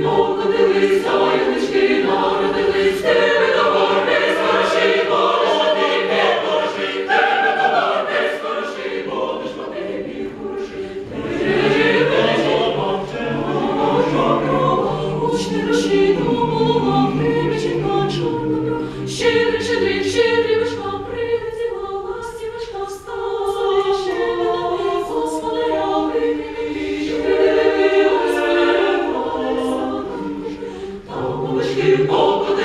Lord. you.